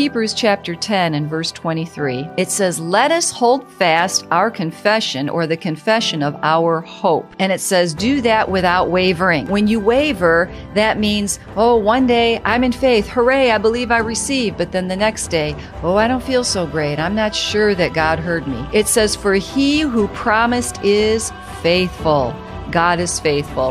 Hebrews chapter 10 and verse 23. It says, Let us hold fast our confession or the confession of our hope. And it says, Do that without wavering. When you waver, that means, Oh, one day I'm in faith. Hooray, I believe I receive. But then the next day, Oh, I don't feel so great. I'm not sure that God heard me. It says, For he who promised is faithful. God is faithful.